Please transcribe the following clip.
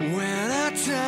When I tell